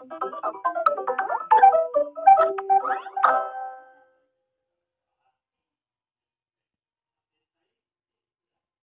Thank you.